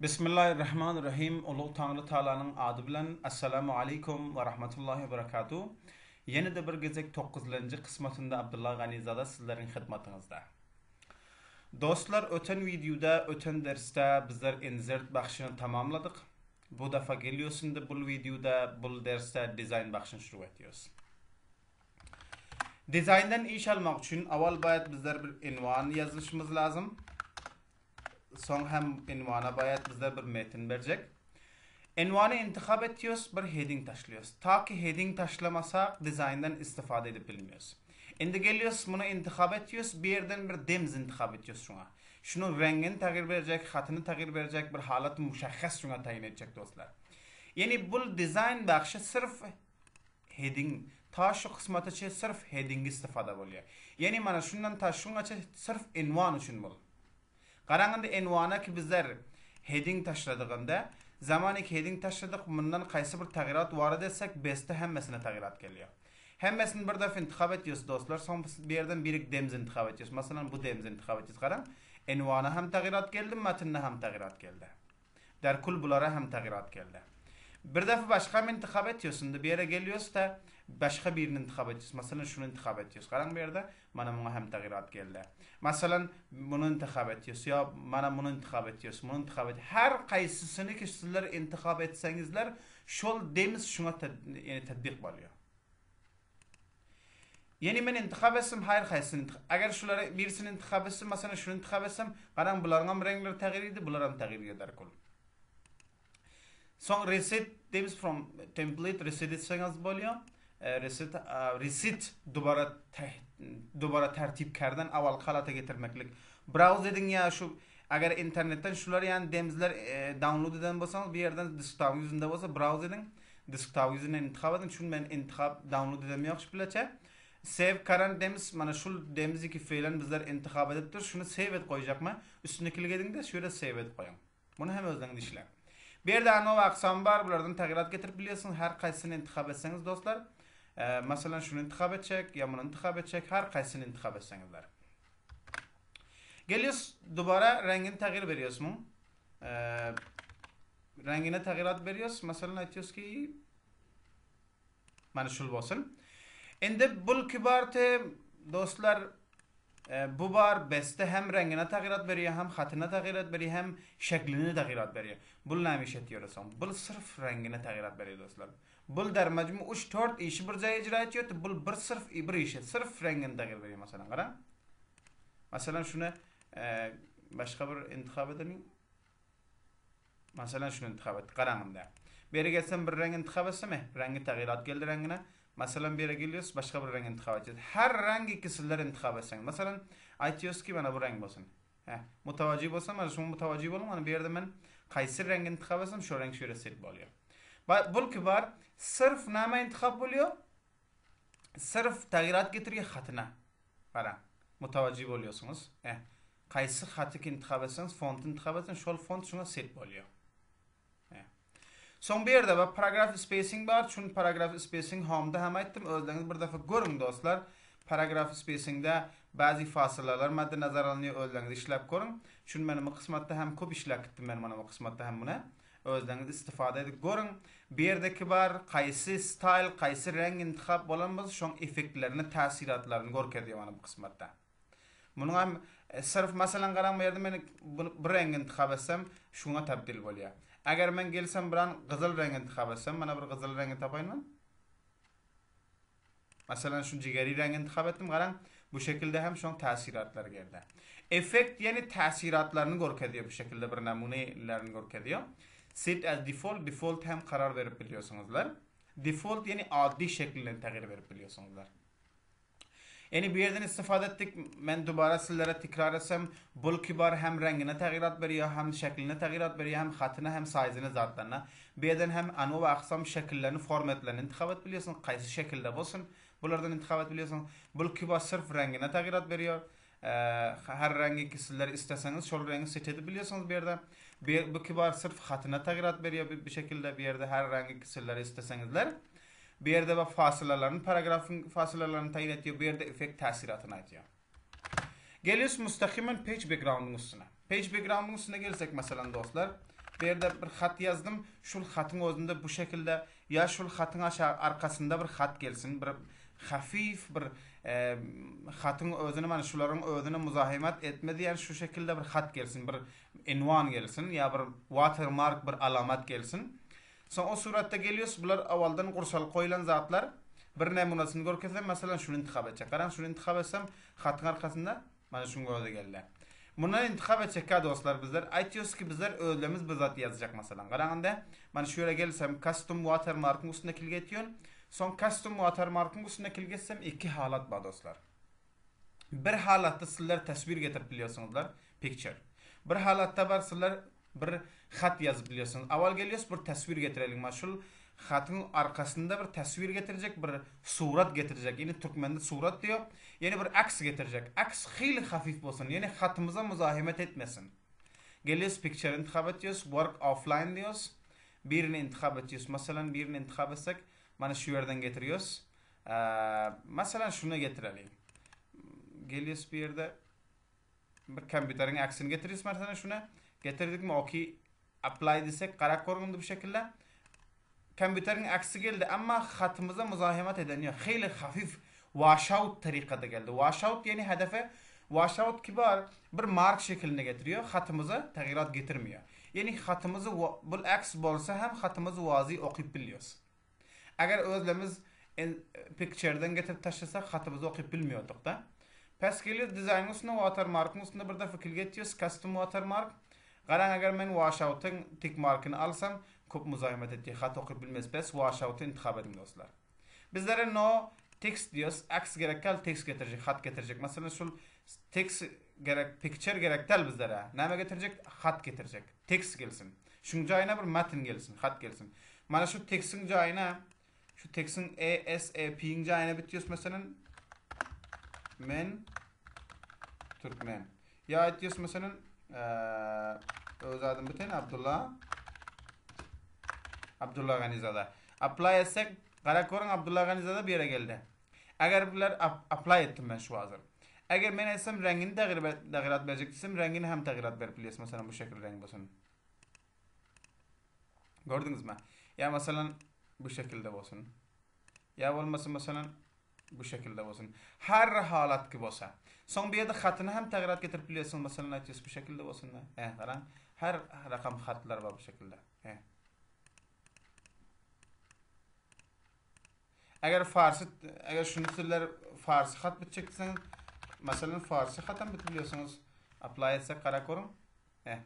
Bismillahirrahmanirrahim. Ulu Tanrı Taala'nın adı bilen Assalamu aleykum ve rahmetullahi ve berekatuhu. Yeni de bir gezek 9. kısmatında Abdullah Ganizada sizlerin hizmetinizde. Dostlar, öten videoda, öten derste bizler insert bakışını tamamladık. Bu defa geliyorsun da bu videoda, bu derste dizayn bakışını şuru ediyoruz. Dizayndan iş almak için aval bayat bizler bir invan yazışımız lazım. Son hem invana bayat bizler bir metin verecek. Envanı intikab ediyoruz, bir heading taşlıyoruz. Ta ki heading taşlamasa dizayndan istifade edip bilmiyoruz. Endi geliyoruz, bunu intikab ediyoruz, bir yerden bir demz intikab ediyoruz şuna. Şunun rengini tağir verecek, hatını tağir verecek, bir halat muşakhas şuna tayin edecek dostlar. Yani bu dizayn bakışı sırf heading, ta şu kısmata sırf heading istifade oluyor. Yani mana şundan ta şunga çe sırf envan için bul. qaranganda envana ki bizlar heading tashladığında zamanik heading tashladik bundan qaysi bir tag'yirot vorid etsak besda hammasini tag'yirot kelyapti hammasini bir daf intihob etyapsiz do'stlar so'ng bu yerdan bir demz intihob etyapsiz masalan bu demz intihob etyapsiz qarang. Envona ham tag'yirot keldi matnni ham tag'yirot keldi. Darkul bulara ham tag'yirot keldi. Bir defa başka bir intikab ediyorsun da bir yere geliyoruz da başka birini intikab ediyoruz. Mesela şunu intikab ediyoruz. Qarang bu yerde mana buna hem tağyirat geldi. Mesela bunu intikab ediyoruz. Ya mana bunu intikab ediyoruz. Bunu intikab ediyoruz. Her kaysısını ki sizler intikab etsengizler şol demiz şuna yani tedbik balıyor. Yani men intikab etsem hayır kaysısını intikab. Eğer birisini intikab etsem mesela şunu intikab etsem qarang bularga renkler tağyir edip bular ham eder. Son reset demiz from template reset etseniz boluyor. reset reset dubara dubara tertip kardın aval halata getirmeklik. Browser'ın ya şu agar internetten şular yani demizler e, download eden bolsanız bir yerden desktop yüzünde bolsa browser'ın desktop yüzünden intikab edin. Şunu men intikab download edemiyormuş bileçe. Save karan demiz mana şul demiz ki fe'len bizler intikab edipdir. Şunu save et koyacakma. Üstündekilge edin de şöyle save et koyun. Bunu hem özden işler. bu yerda anov aqsomi bor bulardan tag'yirot keltirib bilasizlar har qaysini intihob etsangiz do'stlar e, masalan shuni intihob etsak yo buni intihob etsak har qaysini intihob etsangizlar. Geliyorsiz dubara rangini tag'yir beryapsizmi e, rangini tag'yirot beryapsiz masalan aytyapsizki mana shul bo'lsin. Endi bul kiborte do'stlar bu bar besta ham rangini tag'yirot berya ham xatini tag'yirot berya ham shaklini tag'yirot berya bul namisha tiyorasan bul sirf rangini tag'yirot beradi do'stlar. Bu dar majmu 3-4 ishi bir joy ijro etyapti bul bir sirf bir ishi sirf rangini tag'yir berya masalan qara. Masalan shuni e, boshqa bir intihob ediming masalan shuni intihob etdi qarang unda bu yerga bir rang intihob etsam rangi tag'yirot keldi rangini masalan beragiliz boshqa bir rang intihob etadi har rang ikki intihob etsang masalan aytyapsizki mana bu rang bo'lsin mutavajjiy bo'lsa mana shu mutavajjiy bo'ling mana bu yerda men qaysi rangni intihob etsam shu rang shu yerda set bo'lyapti bulki bor sirf nima intihob bo'lyap sirf tag'yirot getirgan xatna mana mutavajjiy bo'lyapsiz qaysi xatni intihob etsangiz fontni intihob etsangiz shu font shunga set bo'lyapti Son bir yerde var paragraf spacing var. Çün paragraf spacing home'da hem ettim. Özleriniz bir defa görün dostlar. Paragraf spacingde bazı fasılalar madde nazar alınıyor. Özleriniz işlep görün. Çün benim kısmatta hem kop işlep gittim benim bana kısmatta hem buna. Özleriniz istifade edip görün. Bir yerdeki var kaysi style, kaysi renk intihap bolanmaz. Şon efektlerini, tasiratlarını görk ediyor bana bu kısmatta. Bunun hem e, sırf masalan qaran bu yerde meni bu renk intihap etsem şuna tabdil bolýar. Agar men gelsem bilan qizil rang intihob etsam, mana bir qizil rang topayman. Masalan, shu jigari rang intihob etdim, qarang, bu şekilde hem şon ta'sirotlar geldi. Effekt yani ta'sirotlarni ko'rsatadi bu şekilde bir namunalarni ko'rsatadi. Set as default, default hem karar verip biliyorsunuzlar. Default yani adli şekilde tağyir verip biliyorsunuzlar. Yani bir yerden istifade ettik. Ben dubara sizlere tekrar etsem bul kibar hem rengine tağyirat veriyor, hem şekline tağyirat veriyor, hem hatına hem size'ine zatlarına. Bir yerden hem anu ve aksam şekillerini, formatlarını intikab et biliyorsun. Qaysı şekilde olsun. Bulardan intikab et biliyorsun. Bul kibar sırf rengine tağyirat veriyor. Ee, her rengi sizler isteseniz şol rengi set edip biliyorsunuz bir yerde. Bir, bu kibar sırf hatına tağyirat veriyor bir, bir şekilde bir yerde her rengi sizler istesenizler. Bir yerde bak fasılaların, paragrafın fasılalarını tayin ediyor, bir yerde efekt täsiratyny aýdýar. Gelis müstahimen page background'un üstüne. Page background'un üstüne gelsek mesela dostlar. Bir yerde bir hat yazdım. Şul hatın özünde bu şekilde ya şul hatın aşağı arkasında bir hat gelsin. Bir hafif bir e, hatın özünü mana şuların özünü muzahimat etme diyen yani şu şekilde bir hat gelsin. Bir envan gelsin ya bir watermark bir alamat gelsin. so'ng o'z suratda geliyoruz bular avvaldan qursal qo'yilgan zotlar bir namunasini ko'rkazsam masalan shuni intiqob etsak. Qarang shuni intiqob etsam xatni orqasida mana shunga o'ziganlar buni intiqob etsak do'stlar bizlar aytyapmizki bizlar o'zimiz bizzat yazacak masalan. Qaraganda mana shu yerga kelsam custom watermarkni ustida kelgaytyon Son custom watermarkni ustida kelgatsam ikki holat bor do'stlar. Bir holatda sizlar tasvir getirib biliyorsunuzlar picture. Bir holatda bar sizlar bir xat yozib biliyorsan avvalgi ilyos bir tasvir getiraylik mana shu xatning orqasida bir tasvir getirajak bir surat getirajak ya'ni turkmanda surat deyo ya'ni bir aks getirajak aks xiyli xafif bo'lsin ya'ni xatimizga muzohimat etmasin. Geliyoruz picture intixob etyos work offline deyos birini intixob etyos masalan birini intixob etsak mana shu yerdan getiriyoruz masalan shuni keltiraylik geliyoruz bu yerda bir kompyuterning aksini getiraymiz masalan shuni. getirdikmi o ki apply desek karak korundu bu şekilde kompüterin aksi geldi ama hatımıza muzahimat eden ya xeyli xafif washout tarikada geldi washout ya'ni hedefe washout kibar bir mark shaklini getiriyor. Hatımıza tag'yirot getirmiyor. Ya'ni hatımızı bu aks bo'lsa ham hatımızı vazi okuyup biliyoruz agar o'zlarimiz picturedan getirib tashlasak xatimizni o'qib bilmiyordikda past kelib dizaynni ustida watermarkni ustida birda fikr yetiyoruz custom watermark. Garan agar men washout'ın tick mark'ını alsam köp muzahimet etdi. Hat okuyup bilmez bes washout'ı intihab edin dostlar. Bizlere no text diyoruz. Aks gerekkel text getirecek, hat getirecek. Mesela şu text gerek picture gerek tel bizlere. Näme getirecek? Hat getirecek. Text gelsin. Şun joyuna bir matn gelsin, hat gelsin. Mana şu text'in joyuna şu text'in e s e p'in joyuna bitiyoruz mesela men Türkmen. Ya etiyoruz mesela öz adım biten Abdullah Abdullah Ganizada. Apply etsek qara ko'ring Abdullah Ganizada bir yere geldi. Agar bular apply etdim ben şu hazır. Agar men etsem rengini tag'irat berecek desem rengini ham tag'irat berib bilasiz. Masalan bu şekilde renk bo'lsin. Gördünüzmü? Ya mesela bu şekilde olsun. Ya olmasın mesela bu şekilde olsun. Her halat ki olsa. Son bir yerde hatını hem tag'irat getirip biliyorsun mesela aytıyoruz bu olsun. Eh, qarang. Her rakam hatlar var bu şekilde. Eh. Eğer Farsı, eğer şunu sizler Farsı hat bitecekseniz, mesela Farsı hatan bitbiliyorsunuz. Apply etsek qara ko'ring. Eh.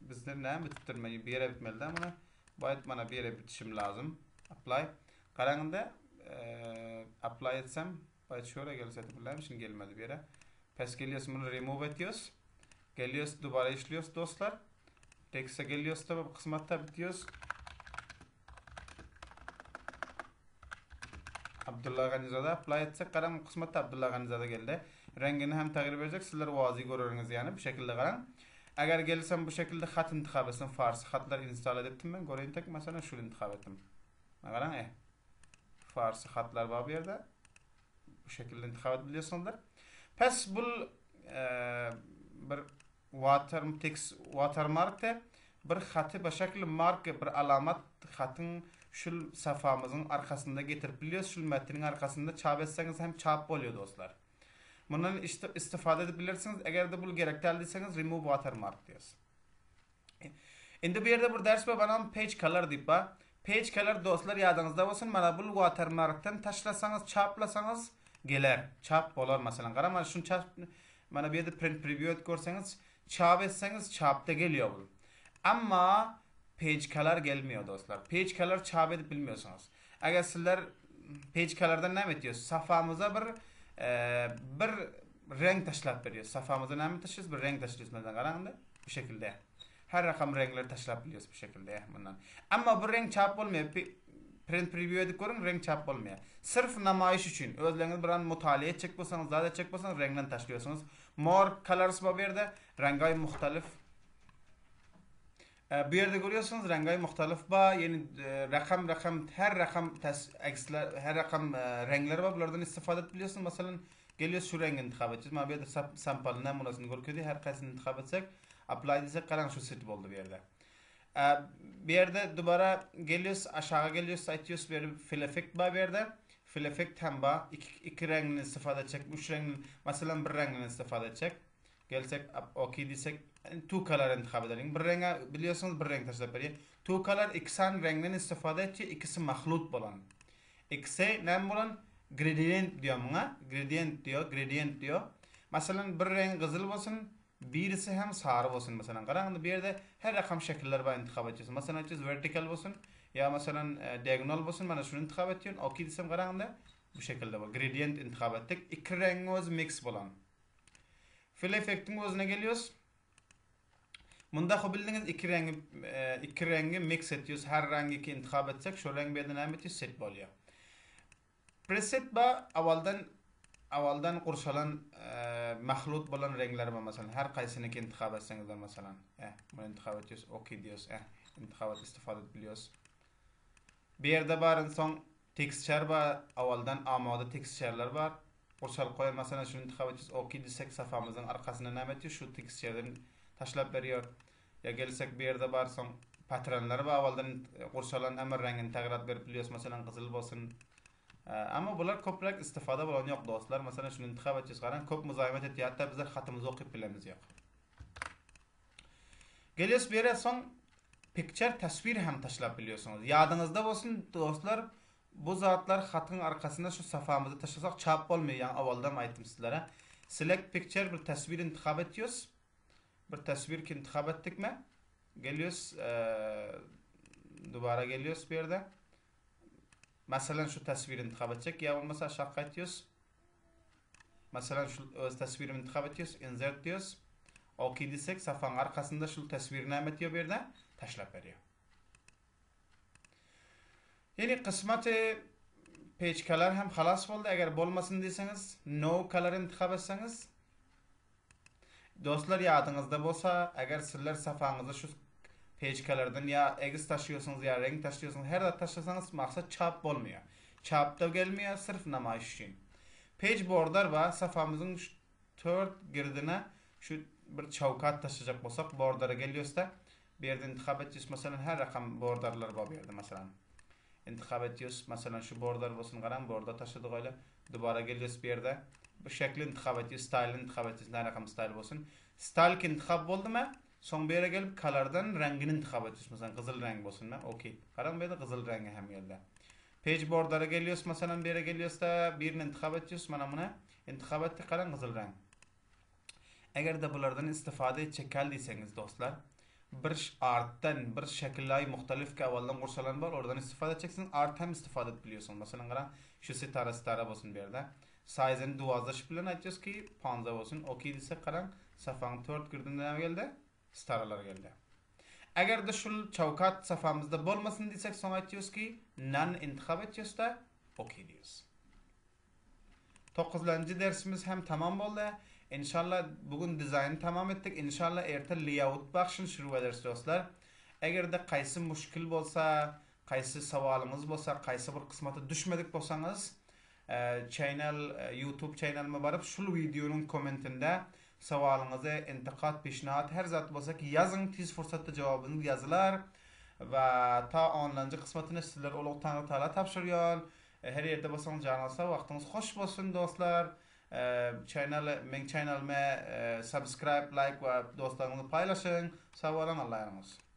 Bizler ne bitirmeyi bir yere bitmeli ama bayt mana bir yere bitişim lazım. Apply. Qaranganda e, apply etsem bayt şöyle gelse bilemem şimdi gelmedi bir yere. Pes geliyoruz bunu remove ediyoruz. Geliyoruz dubara işliyoruz dostlar. Text'e geliyoruz tabi kısmatta bitiyoruz. Abdullah Ganizada apply etsek qarang qismatda Abdullah Ganizada geldi. Rengini hem tag'ir verecek. Sizler ovazi görürüңüz yani bu şekilde qarang. Agar gelsem bu şekilde xat intihab etsem Fars xatlar install etdim ben. Göreyim tek mesela şu intihab etdim. Qarang eh. Fars xatlar var bu yerde. Bu şekilde intihab edebiliyorsunuzlar. Pes bu e, bir water text watermark bir xatı bu şekilde mark bir alamat xatın şu safamızın arkasında getirip biliyoruz. Şu metnin arkasında çap etseniz hem çap oluyor dostlar. Bundan işte istifade edebilirsiniz. Eğer de bu gerekli değilseniz remove watermark diyoruz. Endi bu yerde bir ders var bana page color ba. Page color dostlar yadınızda olsun. Mana bu watermark'tan taşlasanız, çaplasanız gelir. Çap bolar mesela. Qara mana şunu çap mana bu yerde print preview et görseniz çap etseniz çapta geliyor bu. Ama page color gelmiyor dostlar. Çap edip bilmiyorsunuz. Eğer sizler page color'dan ne ediyorsunuz? Safamıza bir e, bir renk taşlap veriyor. Safamıza ne taşıyoruz? Bir renk taşlıyoruz mesela qaranganda bu şekilde. Her rakam renkler taşlap biliyoruz bu şekilde bundan. Ama bu renk çap olmuyor. Print preview edip görün renk çap olmuyor. Sırf namayiş bir an mutaliye edecek bolsanız, zada edecek bolsanız renklen taşlıyorsunuz. More colors bu yerde rengay muhtelif bu yerde görüyorsunuz rengay muhtelif ba yani rakam rakam her rakam tas eksler her rakam renkler var bunlardan istifade edebiliyorsunuz mesela geliyor şu rengi intihab edeceğiz. Ma bir yerde sampal namunasını görkedi her kaysını intihab etsek Apply desek qarang şu set boldu bu yerde. Ee, bir yerde dubara geliyoruz, aşağı geliyoruz, aytıyoruz bir fill effect ba bir yerde. Fill effect hem ba, iki, iki rengini istifade edecek, üç rengini, mesela bir rengini istifade edecek. Gelsek, okey desek, two color intikab edelim. Bir renge biliyorsunuz bir renk taşlap veriyor. Two color iksan rengini istifade edecek, ikisi mahlut bolan. İkisi ne bolan? Gradient diyor buna. Gradient diyor, gradient diyor. Mesela bir renk kızıl olsun, birisi hem sarı olsun mesela. Qarang bir yerde her rakam şekiller var intikab edeceğiz. Mesela siz vertical olsun ya mesela e, diagonal olsun bana şunu intikab ediyorsun. Okey desem qarang bu şekilde var. Gradient intikab ettik. İki renk öz mix bolan. Fill effect'in özüne geliyoruz. Munda xo bildiniz iki rengi e, iki rengi mix ediyoruz. Her rengi ki intikab etsek şu renk beden hem set boluyor. Preset ba avaldan avvaldan qurshalan e, maxlut bilan bor masalan har qaysiniki intihob etsangizlar masalan e, buni intihob etyapsiz okidiyos e, intihob istifoda biliyoruz bu yerda bor inson tekstchar va avvaldan amoda tekstcharlar bor. Qurshal qo'yib masalan shuni intihob etyapsiz oki desak safamizdan orqasini nima aytyapti shu tekstchardan tashlab beryor yo kelsak bu yerda bor so'ng patronlar va avvaldan qurshalan amir rangini tag'rat berib biliyoruz masalan qizil bo'lsin Ama bular ko'proq istifada bo'lan yo'q do'stlar. Masalan, shuni intihob etsangiz qarang, ko'p muzoyimat etyapti, bizlar xatimizni o'qib bilamiz yo'q. Geliyoruz bir yere son picture tasvir ham tashlab biliyorsunuz. Yadingizda bo'lsin do'stlar, bu zatlar xatning orqasida shu safamizni tashlasak chap bo'lmaydi. Yani avvaldan aytdim sizlarga. Select picture bir tasvir intihob etiyoruz. Bir tasvir intihob etdikmi? Geliyoruz, e, dubara geliyoruz yerde. Masalan şu tasvirni intihob etsak, ya bo'lmasa shaqqa aytıyoruz. Masalan şu o'z tasvirni intihob etıyoruz, insert diyoruz. OK desek, safanın arkasında şu tasvirni ham etiyor bu yerda, tashlab beriyor. Ya'ni qismati pechkalar ham xalos bo'ldi. Agar bo'lmasin desangiz, no color intihob etsangiz, do'stlar yodingizda bo'lsa, agar sizlar safangizda shu pechkalardan ya egiz taşıyorsunuz ya renk taşıyorsunuz. Her da taşısanız maksat çap olmuyor. Çap da gelmiyor sırf namayiş için. Page border var. Safamızın 4 girdine şu bir çavkat taşıyacak bolsak bordera geliyorsa bir yerde intihab ediyoruz. Mesela her rakam borderlar var bir yerde mesela. İntihab ediyoruz. Mesela şu border olsun qaran border taşıdık öyle. Dubara geliyoruz bir yerde. Bu şekli intihab ediyoruz. Style intihab ediyoruz. Ne rakam style olsun. Style ki intihab oldu mu? Son bir yere gelip kalardan rengini intikab ediyoruz. Mesela kızıl renk olsun? Okey. Karan bir de kızıl rengi hem yerde. Page boardlara geliyoruz mesela bir yere geliyoruz da birini intikab ediyoruz. Mana buna intikab ettik karan kızıl renk. Eğer de bulardan istifade edecek geldiyseniz dostlar bir artdan bir şekillay muhtelif ki avaldan kursalan var oradan istifade edeceksiniz art hem istifade edebiliyorsun mesela karan şu sitara sitara olsun bir yerde size'ini duvazlaş bilen aytacağız ki panza olsun okey desek karan safan 4 girdinde ne geldi staralar geldi. Eğer de şu çavkat safamızda bolmasın desek sonra aytıyoruz ki nan intihab ediyoruz da okey diyoruz. 9. dersimiz hem tamam boldu. İnşallah bugün dizayn tamam ettik. İnşallah erte layout bakışın şuru ederiz dostlar. De kaysı müşkil bolsa, kaysı savalımız bolsa, kaysı bir kısmata düşmedik bolsanız, e, channel, e, YouTube channelime barıp şu videonun kommentinde savolingizga intiqod peshnod har zat bo'lsa ki yozing tez fursatda javobini yozinglar va ta onlanji qismatini sizlar ulug' tangri taolo topshirgan. Eh, har yerda bo'lsangiz janolsa vaqtingiz xush bo'lsin do'stlar. Eh, channel men channelme eh, subscribe like va do'stlaringizni paylaşing savolan alloh